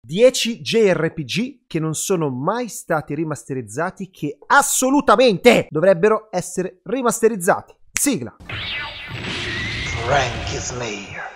10 JRPG che non sono mai stati rimasterizzati che assolutamente dovrebbero essere rimasterizzati. Sigla. Frankie's Lair.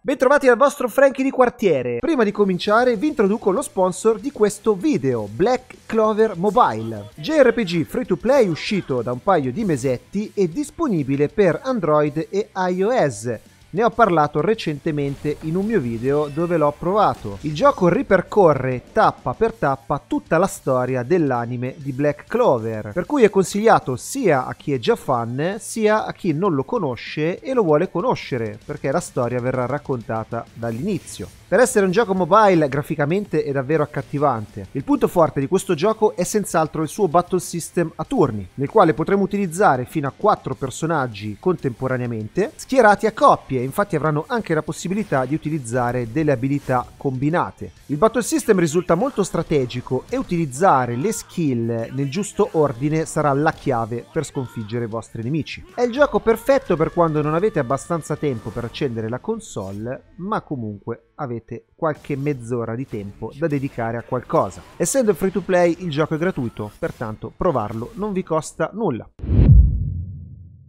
Bentrovati al vostro Frankie di quartiere. Prima di cominciare vi introduco lo sponsor di questo video, Black Clover Mobile. JRPG free to play uscito da un paio di mesetti e disponibile per Android e iOS ne ho parlato recentemente in un mio video dove l'ho provato. Il gioco ripercorre tappa per tappa tutta la storia dell'anime di Black Clover, per cui è consigliato sia a chi è già fan sia a chi non lo conosce e lo vuole conoscere, perché la storia verrà raccontata dall'inizio. Per essere un gioco mobile graficamente è davvero accattivante. Il punto forte di questo gioco è senz'altro il suo battle system a turni, nel quale potremo utilizzare fino a 4 personaggi contemporaneamente, schierati a coppie, infatti avranno anche la possibilità di utilizzare delle abilità combinate. Il battle system risulta molto strategico e utilizzare le skill nel giusto ordine sarà la chiave per sconfiggere i vostri nemici. È il gioco perfetto per quando non avete abbastanza tempo per accendere la console, ma comunque avete qualche mezz'ora di tempo da dedicare a qualcosa. Essendo free to play il gioco è gratuito, pertanto provarlo non vi costa nulla.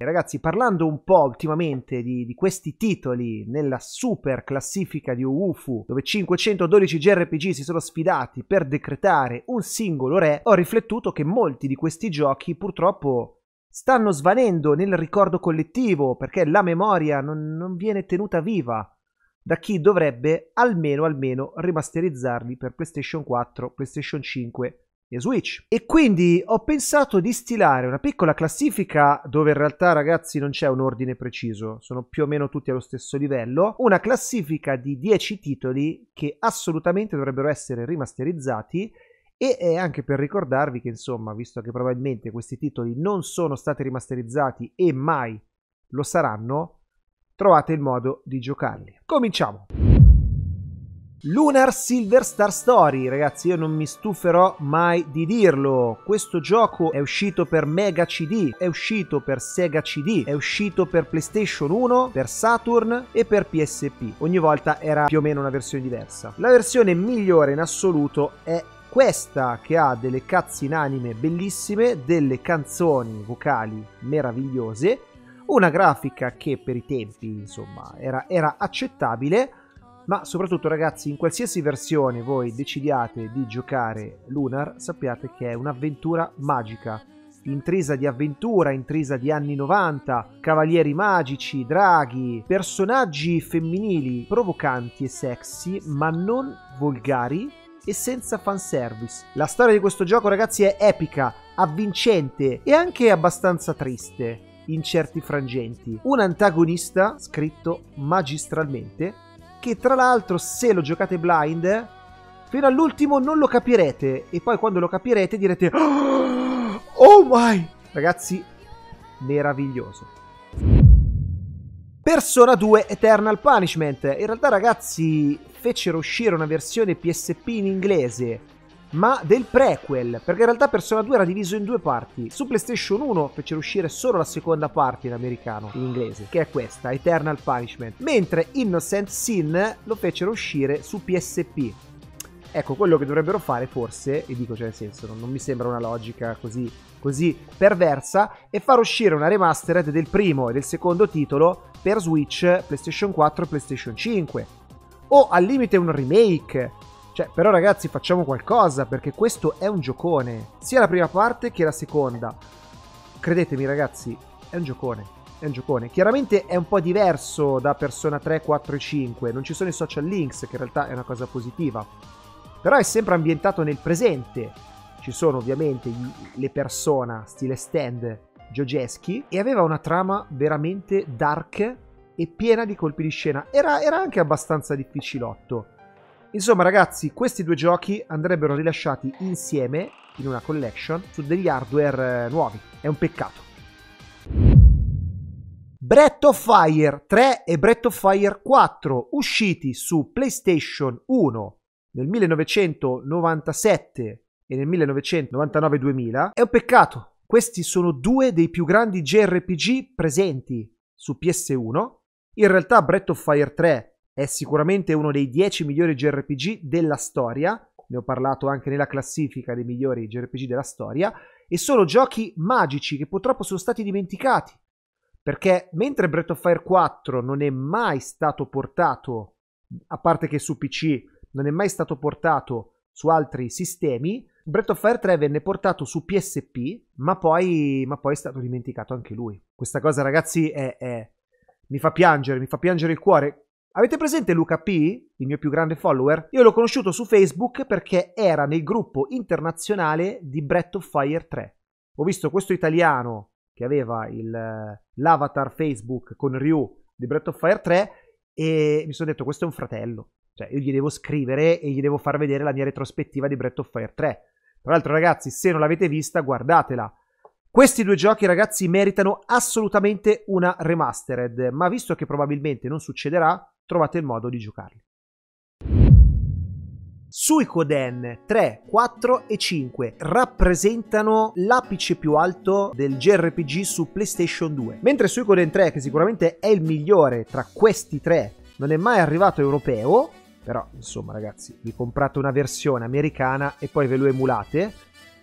Ragazzi, parlando un po' ultimamente di, di, questi titoli nella super classifica di UFU, dove 512 JRPG si sono sfidati per decretare un singolo re, ho riflettuto che molti di questi giochi purtroppo stanno svanendo nel ricordo collettivo perché la memoria non, non viene tenuta viva da chi dovrebbe almeno almeno rimasterizzarli per PlayStation 4, PlayStation 5 e Switch. E quindi ho pensato di stilare una piccola classifica dove in realtà ragazzi non c'è un ordine preciso, sono più o meno tutti allo stesso livello, una classifica di 10 titoli che assolutamente dovrebbero essere rimasterizzati e anche per ricordarvi che insomma, visto che probabilmente questi titoli non sono stati rimasterizzati e mai lo saranno, trovate il modo di giocarli. Cominciamo! Lunar Silver Star Story, ragazzi, io non mi stuferò mai di dirlo. Questo gioco è uscito per Mega CD, è uscito per Sega CD, è uscito per PlayStation 1, per Saturn e per PSP. Ogni volta era più o meno una versione diversa. La versione migliore in assoluto è questa che ha delle cutscene anime bellissime, delle canzoni vocali meravigliose una grafica che per i tempi, insomma, era, era accettabile, ma soprattutto ragazzi, in qualsiasi versione voi decidiate di giocare Lunar, sappiate che è un'avventura magica intrisa di avventura, intrisa di anni 90, cavalieri magici, draghi, personaggi femminili provocanti e sexy, ma non volgari e senza fanservice. La storia di questo gioco, ragazzi, è epica, avvincente e anche abbastanza triste in certi frangenti. Un antagonista scritto magistralmente, che tra l'altro se lo giocate blind, fino all'ultimo non lo capirete e poi quando lo capirete direte Oh my! Ragazzi, meraviglioso. Persona 2 Eternal Punishment. In realtà ragazzi fecero uscire una versione PSP in inglese ma del prequel, perché in realtà Persona 2 era diviso in due parti. Su PlayStation 1 fecero uscire solo la seconda parte in americano, in inglese, che è questa, Eternal Punishment, mentre Innocent Sin lo fecero uscire su PSP. Ecco, quello che dovrebbero fare forse, e dico cioè nel senso, non, non mi sembra una logica così, così perversa, è far uscire una remastered del primo e del secondo titolo per Switch, PlayStation 4 e PlayStation 5. O al limite un remake, cioè, però ragazzi facciamo qualcosa perché questo è un giocone. Sia la prima parte che la seconda. Credetemi ragazzi, è un giocone. È un giocone. Chiaramente è un po' diverso da Persona 3, 4 e 5. Non ci sono i social links, che in realtà è una cosa positiva. Però è sempre ambientato nel presente. Ci sono ovviamente gli, le persona, stile stand, Giogeschi. E aveva una trama veramente dark e piena di colpi di scena. Era, era anche abbastanza difficilotto. Insomma ragazzi, questi due giochi andrebbero rilasciati insieme in una collection su degli hardware eh, nuovi. È un peccato. Breath of Fire 3 e Breath of Fire 4 usciti su PlayStation 1 nel 1997 e nel 1999-2000 è un peccato. Questi sono due dei più grandi JRPG presenti su PS1. In realtà Breath of Fire 3 è sicuramente uno dei 10 migliori JRPG della storia, ne ho parlato anche nella classifica dei migliori JRPG della storia, e sono giochi magici che purtroppo sono stati dimenticati. Perché mentre Breath of Fire 4 non è mai stato portato, a parte che su PC, non è mai stato portato su altri sistemi, Breath of Fire 3 venne portato su PSP, ma poi, ma poi è stato dimenticato anche lui. Questa cosa, ragazzi, è, è... mi fa piangere, mi fa piangere il cuore. Avete presente Luca P, il mio più grande follower? Io l'ho conosciuto su Facebook perché era nel gruppo internazionale di Breath of Fire 3. Ho visto questo italiano che aveva il, l'avatar Facebook con Ryu di Breath of Fire 3 e mi sono detto questo è un fratello. Cioè io gli devo scrivere e gli devo far vedere la mia retrospettiva di Breath of Fire 3. Tra l'altro ragazzi, se non l'avete vista, guardatela. Questi due giochi, ragazzi, meritano assolutamente una remastered, ma visto che probabilmente non succederà, trovate il modo di giocarli. Suicoden 3, 4 e 5 rappresentano l'apice più alto del JRPG su PlayStation 2. Mentre Suicoden 3, che sicuramente è il migliore tra questi tre, non è mai arrivato europeo, però insomma ragazzi, vi comprate una versione americana e poi ve lo emulate.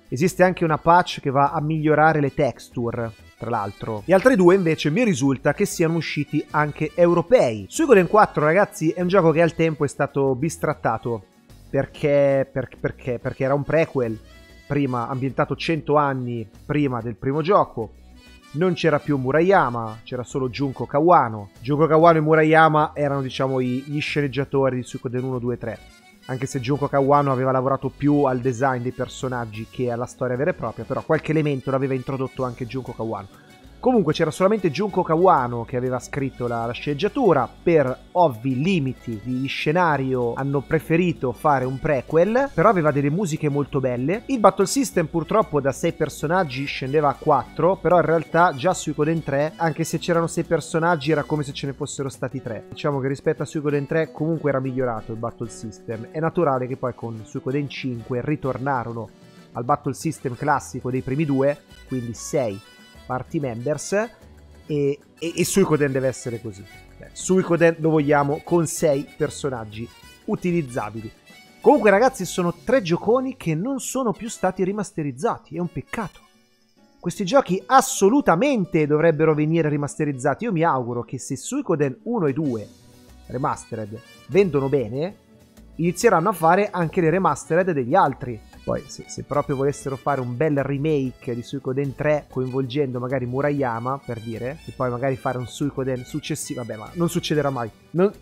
Esiste anche una patch che va a migliorare le texture tra l'altro. Gli altri due invece mi risulta che siano usciti anche europei. Suicoden 4 ragazzi è un gioco che al tempo è stato bistrattato perché, per, perché, perché era un prequel prima ambientato 100 anni prima del primo gioco. Non c'era più Murayama, c'era solo Junko Kawano. Junko Kawano e Murayama erano, diciamo, gli sceneggiatori di Suikoden 1, 2 3 anche se Junko Kawano aveva lavorato più al design dei personaggi che alla storia vera e propria, però qualche elemento l'aveva introdotto anche Junko Kawano. Comunque c'era solamente Junko Kawano che aveva scritto la, la, sceneggiatura, per ovvi limiti di scenario hanno preferito fare un prequel, però aveva delle musiche molto belle. Il battle system purtroppo da 6 personaggi scendeva a 4, però in realtà già su Icoden 3, anche se c'erano 6 personaggi era come se ce ne fossero stati 3. Diciamo che rispetto a Suicoden 3 comunque era migliorato il battle system. È naturale che poi con Suicoden 5 ritornarono al battle system classico dei primi due, quindi 6 party members e, e, e Suicoden deve essere così. Beh, Suicoden lo vogliamo con 6 personaggi utilizzabili. Comunque ragazzi sono tre gioconi che non sono più stati rimasterizzati, è un peccato. Questi giochi assolutamente dovrebbero venire rimasterizzati. Io mi auguro che se Suicoden 1 e 2 remastered vendono bene, inizieranno a fare anche le remastered degli altri. Poi, se, se, proprio volessero fare un bel remake di Suicoden 3, coinvolgendo magari Murayama, per dire, e poi magari fare un Suicoden successivo, vabbè, ma non succederà mai. Non,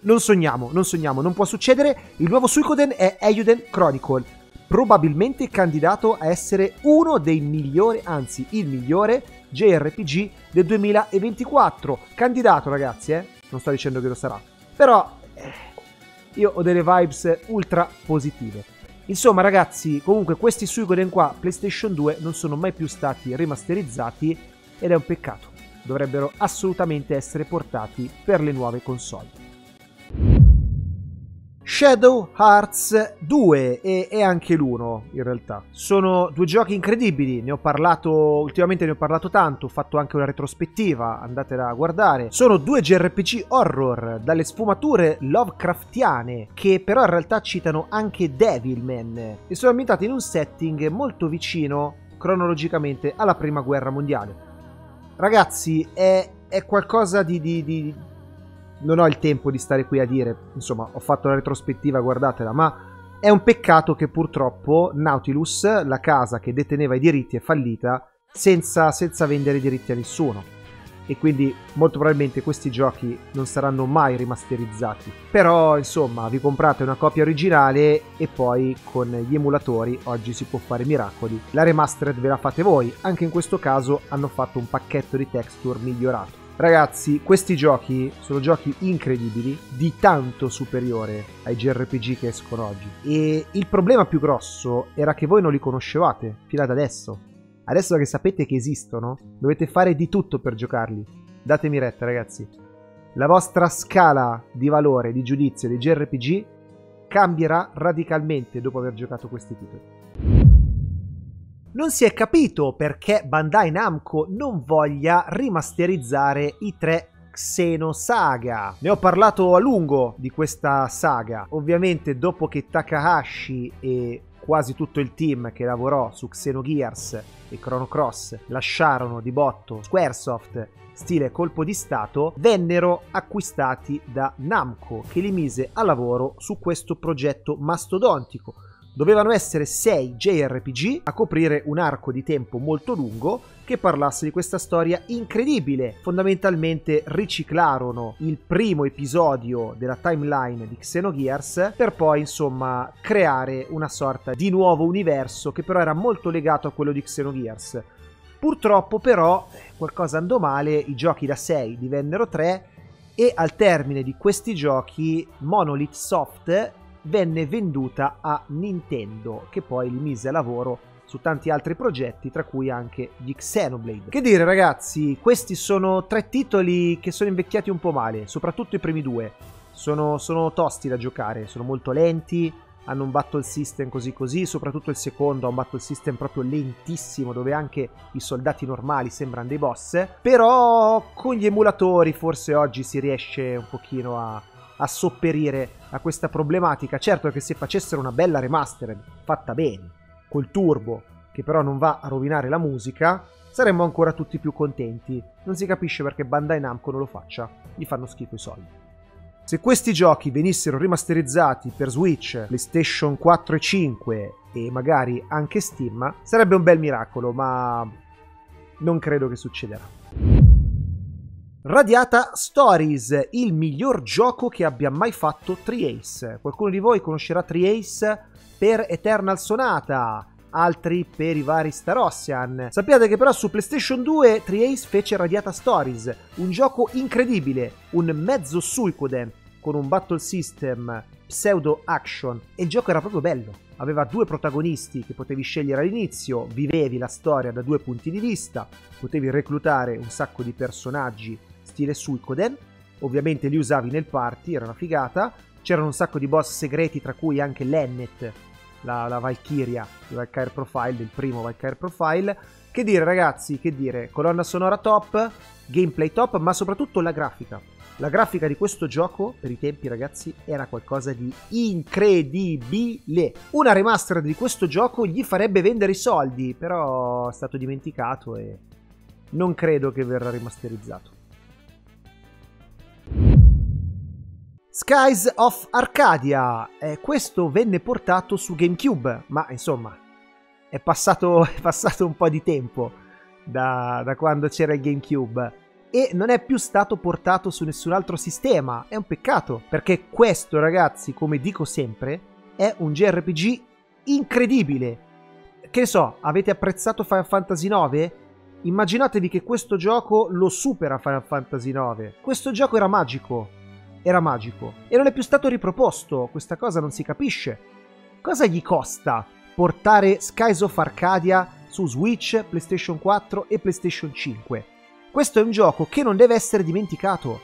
non sogniamo, non sogniamo, non può succedere. Il nuovo Suicoden è Eiyuden Chronicle, probabilmente candidato a essere uno dei migliori, anzi il migliore JRPG del 2024. Candidato, ragazzi, eh? Non sto dicendo che lo sarà. Però eh, io ho delle vibes ultra positive. Insomma ragazzi, comunque questi Suicoden qua PlayStation 2 non sono mai più stati rimasterizzati ed è un peccato. Dovrebbero assolutamente essere portati per le nuove console. Shadow Hearts 2 e, e anche l'1 in realtà. Sono due giochi incredibili, ne ho parlato ultimamente ne ho parlato tanto, ho fatto anche una retrospettiva, andatela a guardare. Sono due JRPG horror dalle sfumature Lovecraftiane che però in realtà citano anche Devilman e sono ambientati in un setting molto vicino cronologicamente alla prima guerra mondiale. Ragazzi, è, è qualcosa di, di, di non ho il tempo di stare qui a dire, insomma, ho fatto la retrospettiva, guardatela, ma è un peccato che purtroppo Nautilus, la casa che deteneva i diritti, è fallita senza, senza vendere i diritti a nessuno. E quindi molto probabilmente questi giochi non saranno mai rimasterizzati. Però, insomma, vi comprate una copia originale e poi con gli emulatori oggi si può fare miracoli. La remastered ve la fate voi, anche in questo caso hanno fatto un pacchetto di texture migliorato. Ragazzi, questi giochi sono giochi incredibili, di tanto superiore ai JRPG che escono oggi. E il problema più grosso era che voi non li conoscevate fino ad adesso. Adesso che sapete che esistono, dovete fare di tutto per giocarli. Datemi retta, ragazzi. La vostra scala di valore, di giudizio dei JRPG cambierà radicalmente dopo aver giocato questi titoli non si è capito perché Bandai Namco non voglia rimasterizzare i tre Xenosaga. Ne ho parlato a lungo di questa saga. Ovviamente dopo che Takahashi e quasi tutto il team che lavorò su Xenogears e Chrono Cross lasciarono di botto Squaresoft stile colpo di stato, vennero acquistati da Namco che li mise a lavoro su questo progetto mastodontico Dovevano essere 6 JRPG a coprire un arco di tempo molto lungo che parlasse di questa storia incredibile. Fondamentalmente riciclarono il primo episodio della timeline di Xenogears per poi insomma creare una sorta di nuovo universo che però era molto legato a quello di Xenogears. Purtroppo però qualcosa andò male, i giochi da 6 divennero 3 e al termine di questi giochi Monolith Soft venne venduta a Nintendo, che poi li mise a lavoro su tanti altri progetti, tra cui anche di Xenoblade. Che dire ragazzi, questi sono tre titoli che sono invecchiati un po' male, soprattutto i primi due. Sono, sono tosti da giocare, sono molto lenti, hanno un battle system così così, soprattutto il secondo ha un battle system proprio lentissimo dove anche i soldati normali sembrano dei boss, però con gli emulatori forse oggi si riesce un pochino a, a sopperire a questa problematica. Certo che se facessero una bella remastered fatta bene, col turbo, che però non va a rovinare la musica, saremmo ancora tutti più contenti. Non si capisce perché Bandai Namco non lo faccia, gli fanno schifo i soldi. Se questi giochi venissero rimasterizzati per Switch, PlayStation 4 e 5 e magari anche Steam, sarebbe un bel miracolo, ma non credo che succederà. Radiata Stories, il miglior gioco che abbia mai fatto Triace. Qualcuno di voi conoscerà Triace per Eternal Sonata, altri per i vari Star Ocean. Sappiate che però su PlayStation 2 Triace fece Radiata Stories, un gioco incredibile, un mezzo Suicoden con un battle system pseudo action e il gioco era proprio bello. Aveva due protagonisti che potevi scegliere all'inizio, vivevi la storia da due punti di vista, potevi reclutare un sacco di personaggi stile Suikoden, ovviamente li usavi nel party, era una figata, c'erano un sacco di boss segreti tra cui anche Lennet, la, la Valkyria di Valkyrie Profile, del primo Valkyrie Profile. Che dire ragazzi, che dire, colonna sonora top, gameplay top, ma soprattutto la grafica. La grafica di questo gioco, per i tempi ragazzi, era qualcosa di incredibile. Una remaster di questo gioco gli farebbe vendere i soldi, però è stato dimenticato e non credo che verrà rimasterizzato. Skies of Arcadia. Eh, questo venne portato su GameCube, ma insomma, è passato, è passato un po' di tempo da, da quando c'era il GameCube e non è più stato portato su nessun altro sistema. È un peccato, perché questo, ragazzi, come dico sempre, è un JRPG incredibile. Che ne so, avete apprezzato Final Fantasy IX? Immaginatevi che questo gioco lo supera Final Fantasy IX. Questo gioco era magico, era magico e non è più stato riproposto, questa cosa non si capisce. Cosa gli costa portare Skies of Arcadia su Switch, PlayStation 4 e PlayStation 5? Questo è un gioco che non deve essere dimenticato.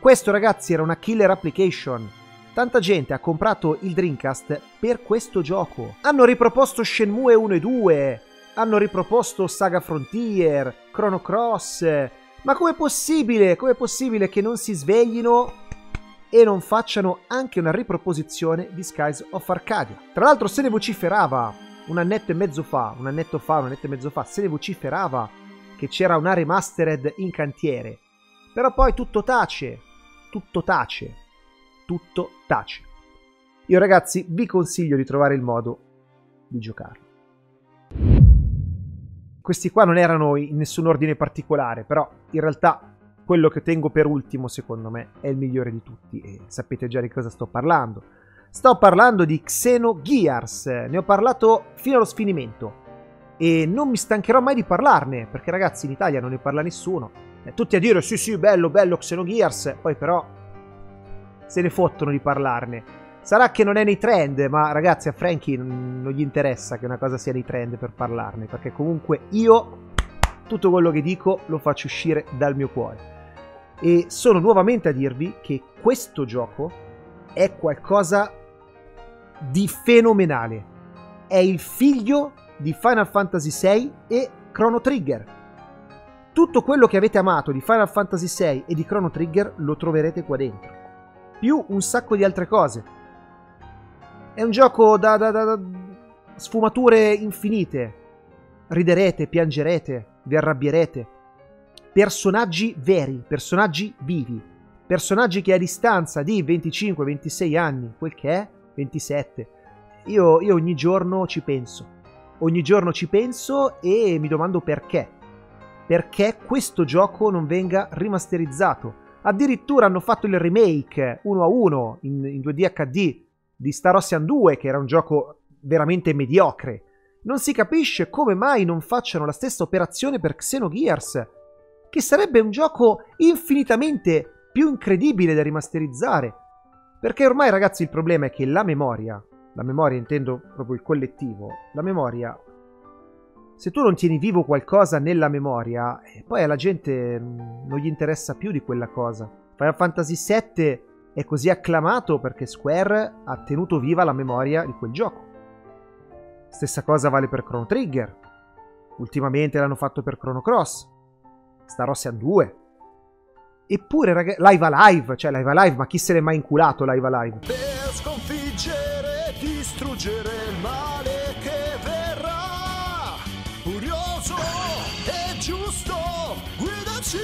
Questo ragazzi era una killer application. Tanta gente ha comprato il Dreamcast per questo gioco. Hanno riproposto Shenmue 1 e 2, hanno riproposto Saga Frontier, Chrono Cross. Ma com'è possibile? Com'è possibile che non si sveglino e non facciano anche una riproposizione di Skies of Arcadia. Tra l'altro se ne vociferava un annetto e mezzo fa, un annetto fa, un annetto e mezzo fa, se ne vociferava che c'era una remastered in cantiere. Però poi tutto tace, tutto tace, tutto tace. Io ragazzi vi consiglio di trovare il modo di giocarlo. Questi qua non erano in nessun ordine particolare, però in realtà quello che tengo per ultimo, secondo me, è il migliore di tutti e sapete già di cosa sto parlando. Sto parlando di Xenogears, ne ho parlato fino allo sfinimento e non mi stancherò mai di parlarne, perché ragazzi in Italia non ne parla nessuno. Tutti a dire sì sì, bello, bello Xenogears, poi però se ne fottono di parlarne. Sarà che non è nei trend, ma ragazzi a Frankie non gli interessa che una cosa sia nei trend per parlarne, perché comunque io tutto quello che dico lo faccio uscire dal mio cuore e sono nuovamente a dirvi che questo gioco è qualcosa di fenomenale. È il figlio di Final Fantasy VI e Chrono Trigger. Tutto quello che avete amato di Final Fantasy VI e di Chrono Trigger lo troverete qua dentro. Più un sacco di altre cose. È un gioco da, da, da, da sfumature infinite. Riderete, piangerete, vi arrabbierete. Personaggi veri, personaggi vivi. Personaggi che a distanza di 25-26 anni, quel che è, 27, io, io ogni giorno ci penso. Ogni giorno ci penso e mi domando perché. Perché questo gioco non venga rimasterizzato. Addirittura hanno fatto il remake 1 a 1 in, in 2D HD di Star Ocean 2, che era un gioco veramente mediocre. Non si capisce come mai non facciano la stessa operazione per Xenogears, che sarebbe un gioco infinitamente più incredibile da rimasterizzare. Perché ormai, ragazzi, il problema è che la memoria la memoria intendo proprio il collettivo, la memoria, se tu non tieni vivo qualcosa nella memoria, eh, poi alla gente non gli interessa più di quella cosa. Final Fantasy VII è così acclamato perché Square ha tenuto viva la memoria di quel gioco. Stessa cosa vale per Chrono Trigger. Ultimamente l'hanno fatto per Chrono Cross. Star Ocean 2. Eppure, ragazzi, Live Alive, cioè Live Alive, ma chi se l'è mai inculato Live Alive? Per sconfiggere distruggere il male che verrà. Furioso e giusto, guidaci!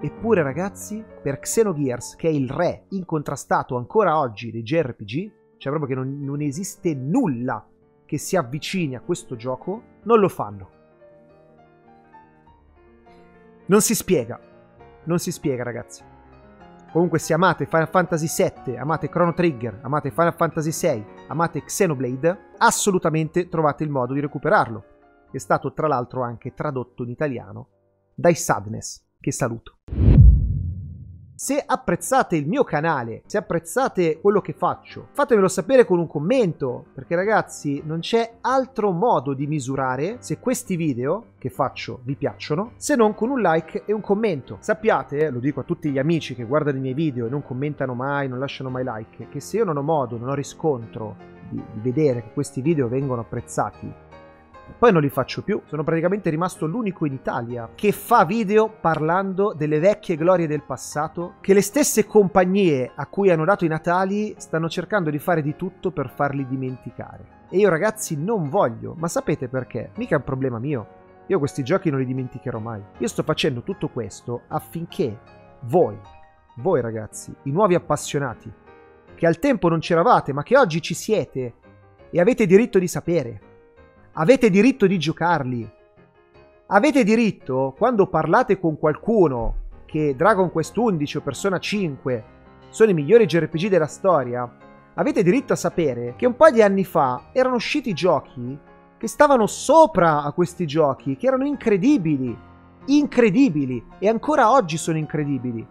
Eppure ragazzi, per Xenogears, che è il re incontrastato ancora oggi dei JRPG, cioè proprio che non, non esiste nulla che si avvicini a questo gioco, non lo fanno. Non si spiega. Non si spiega, ragazzi. Comunque se amate Final Fantasy VII, amate Chrono Trigger, amate Final Fantasy VI, amate Xenoblade, assolutamente trovate il modo di recuperarlo. È stato tra l'altro anche tradotto in italiano dai Sadness, che saluto. Se apprezzate il mio canale, se apprezzate quello che faccio, fatemelo sapere con un commento, perché ragazzi non c'è altro modo di misurare se questi video che faccio vi piacciono, se non con un like e un commento. Sappiate, lo dico a tutti gli amici che guardano i miei video e non commentano mai, non lasciano mai like, che se io non ho modo, non ho riscontro di, di vedere che questi video vengono apprezzati poi non li faccio più, sono praticamente rimasto l'unico in Italia che fa video parlando delle vecchie glorie del passato che le stesse compagnie a cui hanno dato i Natali stanno cercando di fare di tutto per farli dimenticare. E io ragazzi non voglio, ma sapete perché? Mica è un problema mio. Io questi giochi non li dimenticherò mai. Io sto facendo tutto questo affinché voi, voi ragazzi, i nuovi appassionati, che al tempo non c'eravate ma che oggi ci siete e avete diritto di sapere, Avete diritto di giocarli. Avete diritto, quando parlate con qualcuno che Dragon Quest 11 o Persona 5 sono i migliori JRPG della storia, avete diritto a sapere che un po' di anni fa erano usciti giochi che stavano sopra a questi giochi, che erano incredibili, incredibili, e ancora oggi sono incredibili.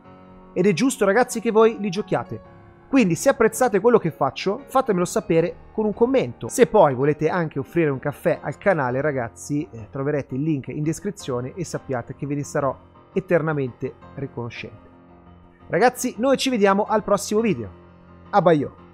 Ed è giusto ragazzi che voi li giochiate. Quindi se apprezzate quello che faccio, fatemelo sapere con un commento. Se poi volete anche offrire un caffè al canale, ragazzi, eh, troverete il link in descrizione e sappiate che ve ne sarò eternamente riconoscente. Ragazzi, noi ci vediamo al prossimo video. A Baio!